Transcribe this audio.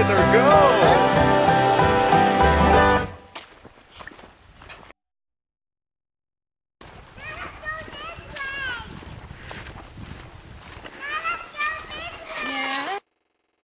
at her go.